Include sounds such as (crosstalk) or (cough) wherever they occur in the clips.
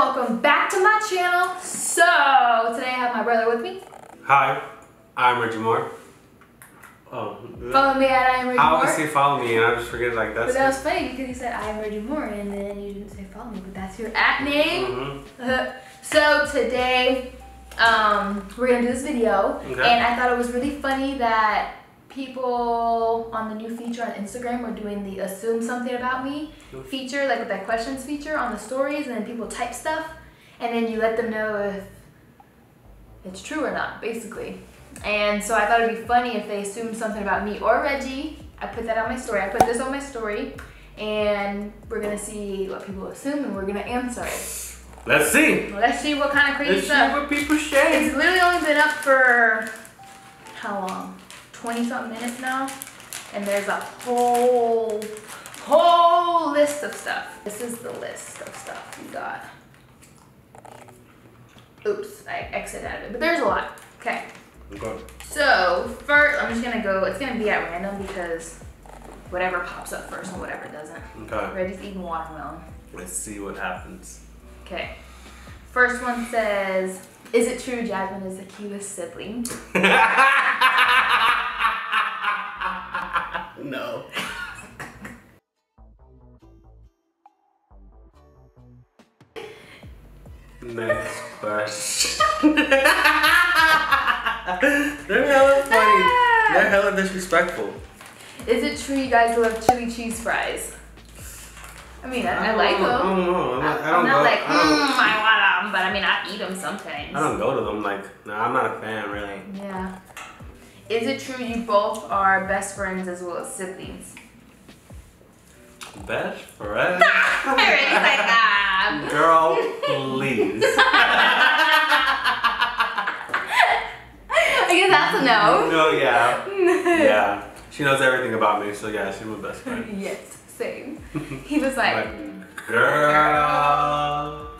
welcome back to my channel. So, today I have my brother with me. Hi, I'm Reggie Moore. Oh, Follow me at I am Reggie I Moore. always say follow me and I just forget like But that was funny because you said I am Reggie Moore and then you didn't say follow me, but that's your at name. Mhm. so today, um, we're gonna do this video, Okay. and I thought it was really funny that people on the new feature on Instagram were doing the assume something about me feature, like with that questions feature on the stories, and then people type stuff, and then you let them know if it's true or not, basically. And so I thought it'd be funny if they assumed something about me or Reggie. I put that on my story. I put this on my story, and we're gonna see what people assume, and we're gonna answer it. Let's see. Let's see what kind of crazy Let's see stuff. what people say. It's literally only been up for how long? 20 something minutes now. And there's a whole, whole list of stuff. This is the list of stuff we got. Oops, I exited out of it, but there's a lot. Okay, Okay. so first, I'm just gonna go, it's gonna be at random because whatever pops up first and whatever doesn't. Okay. Reggie's eating watermelon. Let's see what happens. Okay. First one says, is it true Jasmine is the cutest sibling? (laughs) no. Next question. (laughs) They're hella funny. Ah. They're hella disrespectful. Is it true you guys love chili cheese fries? I mean, I, I don't like know, I them. don't know. I'm, I'm, not, I don't not go. like, I, mm, I want them, but I mean, I eat them sometimes. I don't go to them. Like, no, I'm not a fan really. Yeah. Is it true you both are best friends as well as siblings? Best friend. (laughs) Already ah. Girl, please. (laughs) I guess that's a no. No, yeah. (laughs) Yeah. She knows everything about me, so yeah, she's my best friend. yes, same. He was like, Like, girl,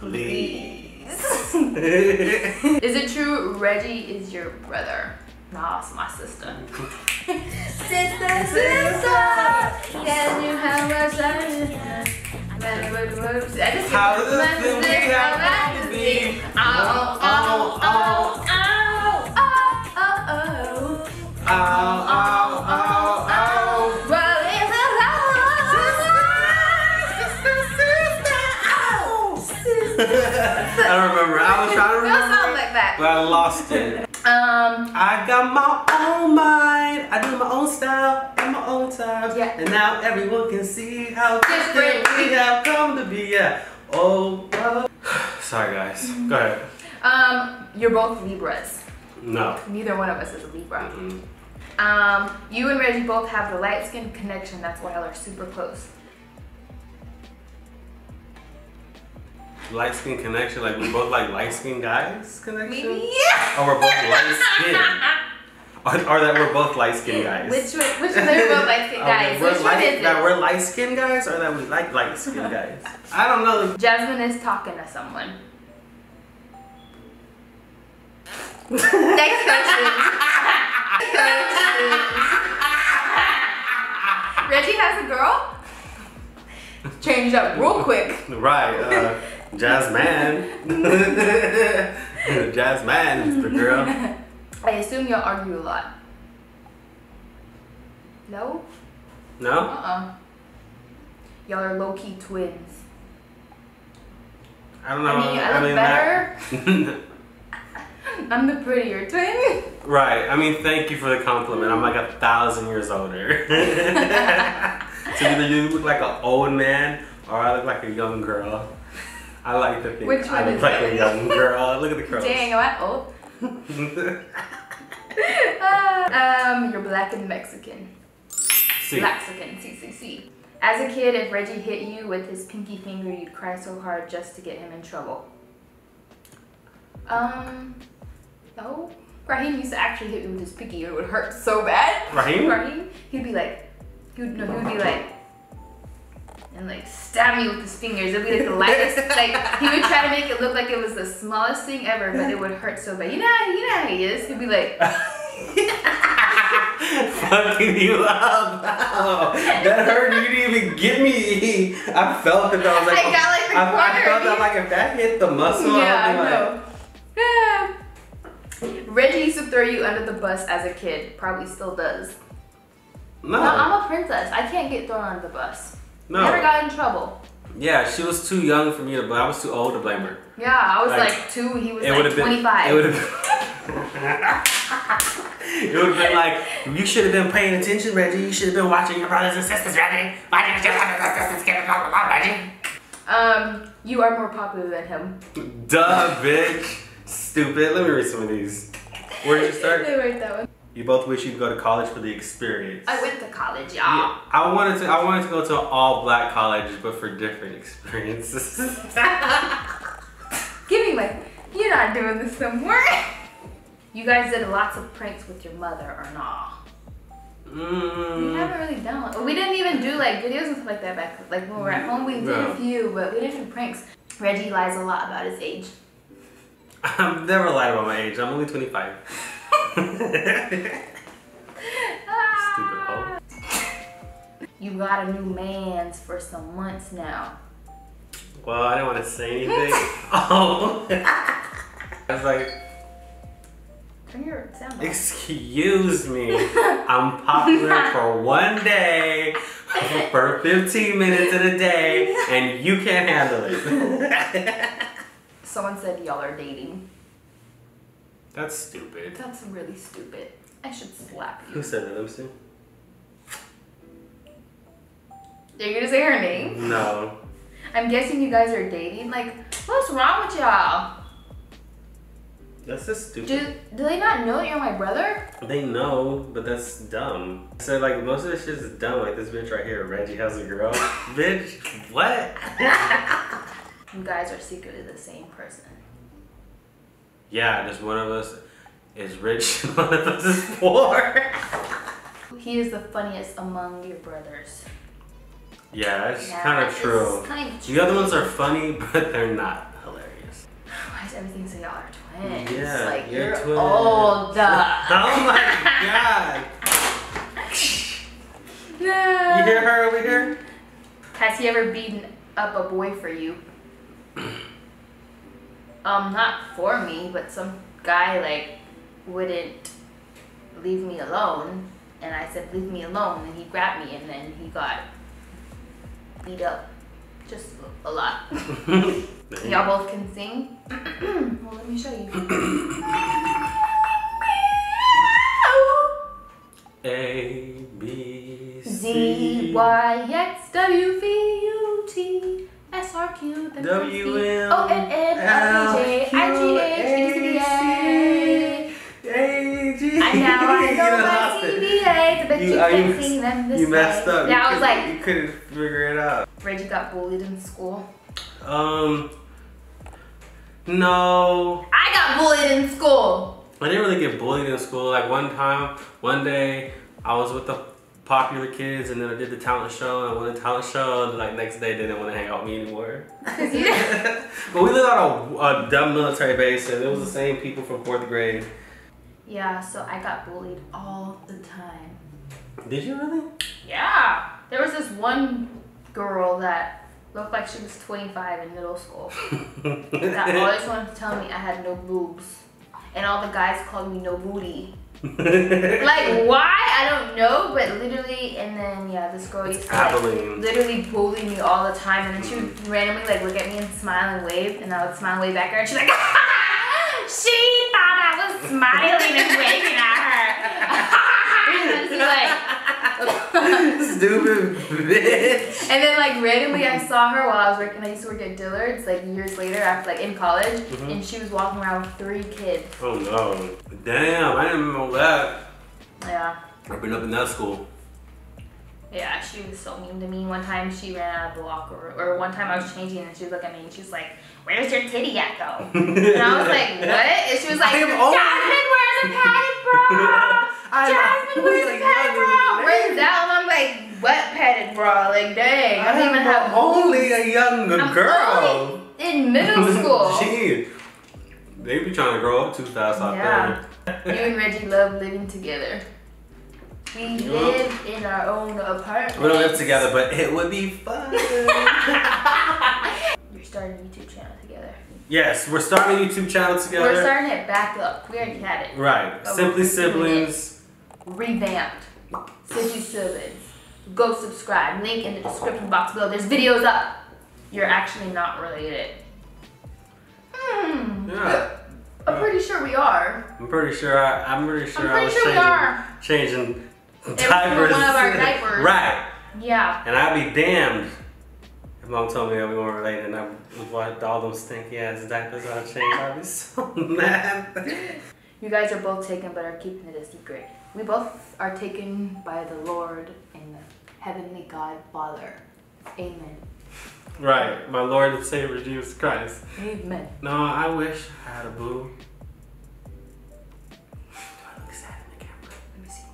please. Is it true Reggie is your brother? Nah, it's my sister. (laughs) sister, sister, can you help us? I just How does it feel to have how to be? Oh, oh, oh, oh, oh, oh, oh. Ow, ow, ow, ow. Well, it's a I don't remember. I was trying to That sounds remember, like that. but I lost it. Um, I got my own mind. I do my own style and my own time. Yeah. And now everyone can see how Different. we have come to be. Yeah. Oh. (sighs) Sorry, guys. Go ahead. um, you're both Libras. No. Neither one of us is a Libra. Mm-mm. Um, you and Reggie both have the light skin connection. That's why y'all are super close. Light skin connection. Like we both like light skin guys connection. Maybe. Yeah. Or we're both light skin. (laughs) Or, or that we're both light skin guys. Which one? Which one? They're both light skin (laughs) guys. we're Which one light, is that it? we're light skin guys, or that we like light skin (laughs) guys. I don't know. Jasmine is talking to someone. Next question. Reggie has a girl. Change up real quick. Right, uh, Jazz Man. (laughs) Jazz Man is the girl. I assume y'all argue a lot. No? No? Uh-uh. Y'all are low-key twins. I don't know. I mean, I look that- (laughs) I'm the prettier twin. right. I mean, thank you for the compliment. I'm like a thousand years older. (laughs) so either you look like an old man or I look like a young girl. I like to think Which I one look is like it? a young girl. Look at the curls. Dang, am I old? (laughs) (laughs) um, you're black and Mexican. See, Mexican, CCC. As a kid, if Reggie hit you with his pinky finger, you'd cry so hard just to get him in trouble. Um, no. Raheem used to actually hit me with his pinky. It would hurt so bad. Raheem? Raheem, he'd be like, he would, no, he would be like, and like stab me with his fingers. It'd be like the lightest, like he would try to make it look like it was the smallest thing ever, but it would hurt so bad. You know, how- you know how he is. He'd be like, (laughs) fucking you up. Ow. That hurt. You didn't even get me. I felt it. I was like, I got like like the I, I felt that like if that hit the muscle, yeah, I I'd be like, know. Yeah. Reggie used to throw you under the bus as a kid. Probably still does. no, No, I'm a princess. I can't get thrown under the bus. No. Never got in trouble. Yeah, she was too young for me to blame. I was too old to blame her. Yeah, I was Like, like, two. He was It like been. 25. (laughs) It would have. it would have been like you should have been paying attention, Reggie. You should have been watching your brothers and sisters, Reggie. Why didn't your brothers and sisters get along, Reggie? Um, you are more popular than him. Duh, bitch. Stupid. Let me read some of these. Where did you start? They wrote that one. You both wish you'd go to college for the experience. I went to college, y'all. Yeah, I wanted to. I wanted to go to an all black college, but for different experiences. (laughs) Give me my. You're not doing this no more. You guys did lots of pranks with your mother, or not? We mm, haven't really done. one. We didn't even do like videos and stuff like that back. Like when we were at home, we did No. a few, but we didn't do pranks. Reggie lies a lot about his age. I've (laughs) never lied about my age. I'm only 25. Stupid hoe. (laughs) You got a new man's for some months now. Well, I didn't want to say anything. (laughs) oh. I was like, Turn your sound excuse me. (laughs) I'm popular for one day, for 15 minutes of the day, and you can't handle it. Someone said y'all are dating. That's stupid. That's really stupid. I should slap you. Who said that? Let me see. You're gonna say her name? No. I'm guessing you guys are dating. Like, what's wrong with y'all? That's just stupid. Do do they not know that you're my brother? They know, but that's dumb. So like most of this shit is dumb. Like this bitch right here, Reggie has a girl. (laughs) bitch, what? (laughs) You guys are secretly the same person. Yeah, just one of us is rich, and (laughs) one of us is poor. He is the funniest among your brothers. yeah, it's Yeah, kind of true. Kind of true. The other ones are funny, (laughs) but they're not hilarious. Why is everything so y'all are twins? Yeah, like you're you're, twins. old. (laughs) Oh my god! You hear her over here? Has he ever beaten up a boy for you? Um, not for me, but some guy like wouldn't leave me alone, and I said leave me alone, and he grabbed me, and then he got beat up, just a lot. (laughs) Y'all both can sing. (clears throat) well, let me show you. A B Z C Y X W V U T S R Q W M O N N L E J I G H E C D A. A G. I now I (laughs) You know my. CBA. I bet You- you can you- sing them this You messed way. up. Yeah, I was like, you couldn't figure it out. Reggie got bullied in school. Um, no, I got bullied in school. I didn't really get bullied in school. Like one time, one day, I was with the popular kids, and then I did the talent show, and I won the talent show, and like next day, they didn't want to hang out with me anymore. (laughs) But we lived on a, a dumb military base, and it was the same people from fourth grade. Yeah, so I got bullied all the time. Did you really? Yeah. There was this one girl that looked like she was 25 in middle school. (laughs) that always wanted to tell me I had no boobs. And all the guys called me no booty. Like (laughs) why? I don't know, but literally and then yeah, this girl used to like, literally bully me all the time and then she would randomly like look at me and smile and wave and I would smile and wave back at her and she's like (laughs) She thought I was smiling and waving at her. (laughs) and she's like (laughs) Stupid bitch. And then like randomly I saw her while I was working I used to work at Dillard's like years later after like in college Mhm. and she was walking around with three kids. Oh no. Damn, I didn't remember that. Yeah. I've been up in that school. Yeah, she was so mean to me. One time she ran out of the locker room, or one time I was changing and she was looking at me and she was like, "Where's your titty at though?" And I was (laughs) like, "What?" And she was like, I am only- "Jasmine, where's a padded bra? (laughs) I'm Jasmine, where's only a padded bra? than Where's you. that?" And I'm like, "What padded bra? Like, dang, I don't even have only a young girl. in middle (laughs) school." Gee, they be trying to grow up too fast out Yeah. there. You and Reggie love living together. We Yeah. live in our own apartment. We don't live together, but it would be fun. (laughs) You're starting a YouTube channel together. Yes, we're starting a YouTube channel together. We're starting it back up. We already had it. right. But Simply we're doing it. Siblings. Revamped. Simply Siblings. Go subscribe. Link in the description box below. There's videos up. You're actually not related. Hmm. Yeah. I'm pretty sure we are. I'm pretty sure I, I'm pretty sure I'm I was sure we changing, are. changing diapers. one of our diapers. Right. Yeah. And I'd be damned if mom told me that we weren't related and I wiped all those stinky ass diapers I changed. I'd be so (laughs) mad. You guys are both taken but are keeping it a secret. We both are taken by the Lord Heavenly God Father. Amen. right. My Lord and Savior Jesus Christ. Amen. No, I wish I had a boo. Do I look sad in the camera? Let me see.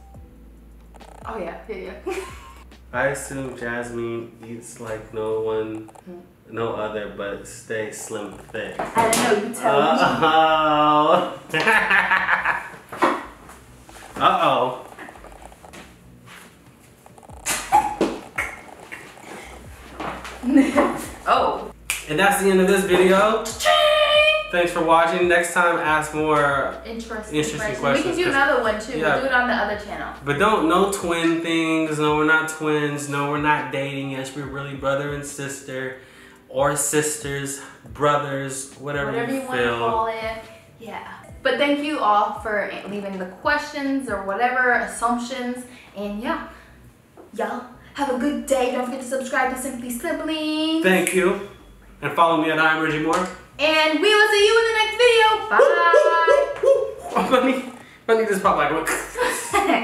Oh yeah, yeah, yeah. (laughs) I assume Jasmine eats like no one, no other, but stay slim thick. I don't know, you tell me. Uh oh. (laughs) uh oh. Oh. And that's the end of this video. Thanks for watching. Next time, ask more. Interesting, Interesting question. We can do another one too. Yeah. We'll do it on the other channel. But don't, no twin things. No, we're not twins. No, we're not dating. Yes, we're really brother and sister. Or sisters, brothers, whatever, Whatever you you want to feel. call it. Yeah. But thank you all for leaving the questions or whatever assumptions. And yeah, y'all have a good day. Don't forget to subscribe to Simply Siblings. Thank you. And follow me at I'm Reggie Moore. And we will see you in the next video. Bye. (laughs) Let me, let me just pop like (laughs) one.